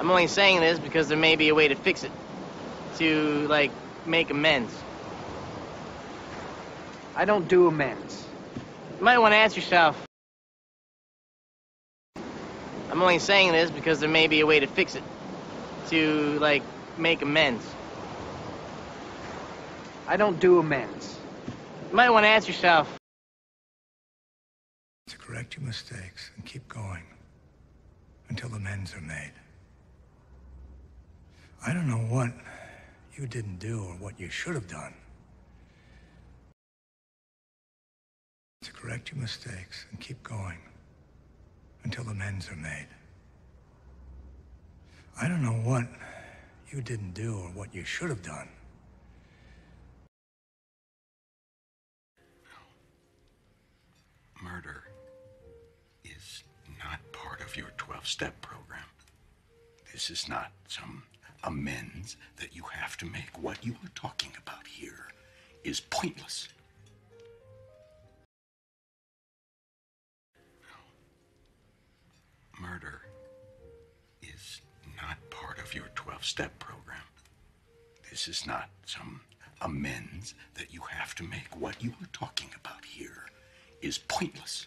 I'm only saying this because there may be a way to fix it. To, like, make amends. I don't do amends. You might want to ask yourself. I'm only saying this because there may be a way to fix it. To, like, make amends. I don't do amends. You might want to ask yourself. To correct your mistakes and keep going until amends are made. I don't know what you didn't do or what you should have done. To correct your mistakes and keep going until the amends are made. I don't know what you didn't do or what you should have done. Murder is not part of your 12 step program. This is not some amends that you have to make. What you are talking about here is pointless. Murder is not part of your 12 step program. This is not some amends that you have to make. What you are talking about here is pointless.